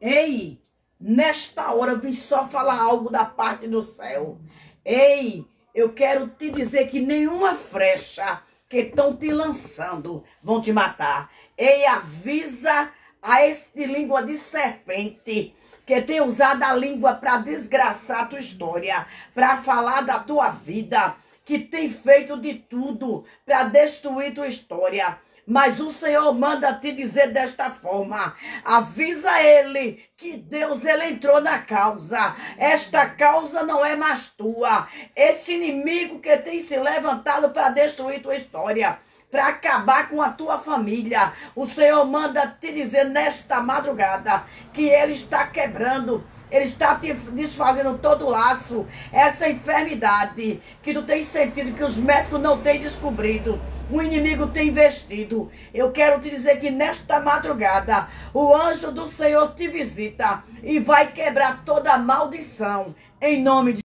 Ei, nesta hora eu vim só falar algo da parte do céu. Ei, eu quero te dizer que nenhuma frecha que estão te lançando vão te matar. Ei, avisa a este língua de serpente que tem usado a língua para desgraçar a tua história, para falar da tua vida, que tem feito de tudo para destruir tua história. Mas o Senhor manda te dizer desta forma: avisa ele que Deus ele entrou na causa. Esta causa não é mais tua. Esse inimigo que tem se levantado para destruir tua história para acabar com a tua família. O Senhor manda te dizer nesta madrugada que Ele está quebrando ele está te desfazendo todo o laço, essa enfermidade que tu tens sentido, que os médicos não têm descobrido. O inimigo tem investido. Eu quero te dizer que nesta madrugada o anjo do Senhor te visita e vai quebrar toda maldição em nome de